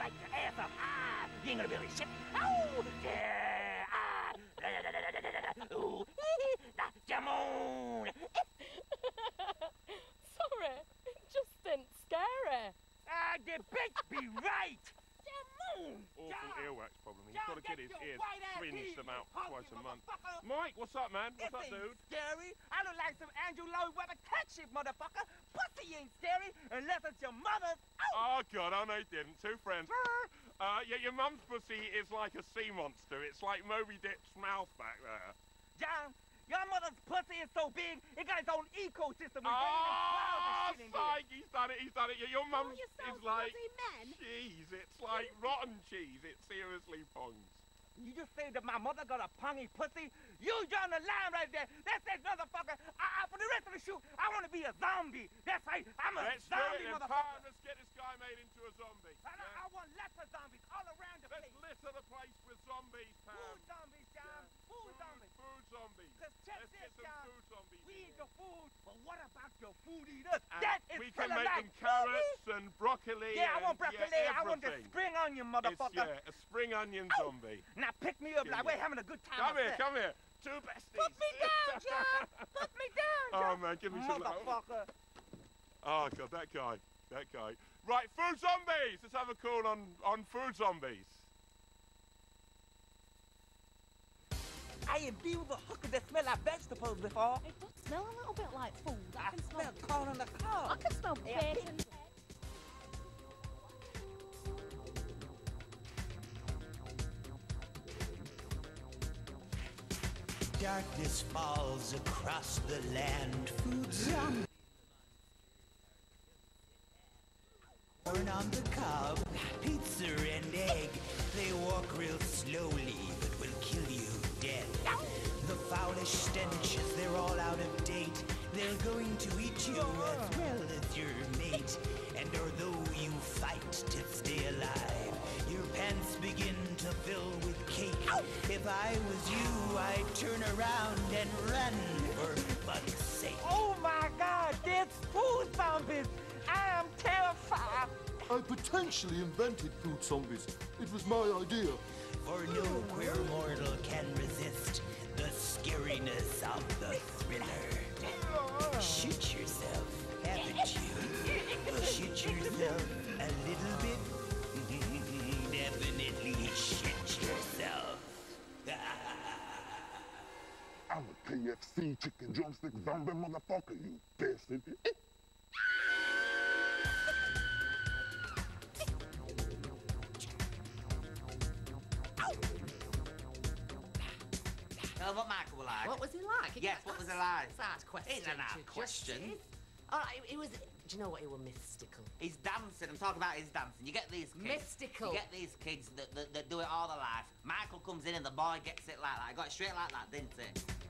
bite your ass off. Ah, you ain't gonna be able to ship. Oh, yeah, ah, da, da, da, da, da, da, ooh, da, cha'mone. Sorry, just didn't scare her. Ah, the bitch be right. Awful earwax problem. He's got to get his ears fringed about twice a month. Mike, what's up, man? What's up, dude? scary. I look like some Andrew Lloyd Webber cat shit, motherfucker. Pussy ain't scary unless it's your mother's. Oh, Oh, God, oh, know he didn't. Two friends. Uh, yeah, your mum's pussy is like a sea monster. It's like Moby Dick's mouth back there. John, your mother's pussy is so big, it got its own ecosystem. with Oh, rain and ah, clouds and shit psych, he's done it, he's done it. Yeah, Your mum's yourselves is like bloody men. cheese. It's like rotten cheese. It seriously pongs. You just say that my mother got a pungy pussy? You drawn the line right there. That's that motherfucker. I, I, for the rest of the shoot, I want to be a zombie. That's right. I'm a Let's do zombie it then, motherfucker. Pam. Let's get this guy made into a zombie. I, I, I want lots of zombies all around the Let's place. litter the place with zombies, Pam. Food zombies, John. Food zombies. Food zombies. Cause check Let's this, get some John. food zombies. We in eat here. the food, but what about your food eaters? And that is we can of make life. them carrots and broccoli. Yeah, I want broccoli. Yeah, I want the spring onion, It's, motherfucker. yeah, a spring onion Ow. zombie. Now pick me up Give like me we're having a good time. Come here, come here. Two besties. Put me down, John. Put me down, Oh John. man, give me some. Motherfucker. Oh god, that guy, that guy. Right, food zombies. Let's have a call on on food zombies. I ain't been with a hooker that smell like vegetables before. It does smell a little bit like food. I, I can smell. smell corn on the cob. I can smell Yeah. bacon. Darkness falls across the land. Food zombie. Corn on the cob, pizza and egg. They walk real slowly, but will kill you dead. The foulest stenches, they're all out of date. They're going to eat you as well as your mate. And although you fight to stay alive, your pants begin to fill with cake. If I was you, I'd turn around and run for fuck's sake. I potentially invented food zombies. It was my idea. For no queer mortal can resist the scariness of the thriller. Shoot yourself, haven't you? Shoot yourself a little bit? Definitely shit yourself. I'm a KFC chicken drumstick zombie motherfucker, you bastard. Tell what Michael was like. What was he like? Yes, what was he like? A question. It's an to question. All right, it was. Do you know what? It was mystical. He's dancing. I'm talking about his dancing. You get these kids. Mystical. You get these kids that, that, that do it all their life. Michael comes in and the boy gets it like that. He got it straight like that, didn't he?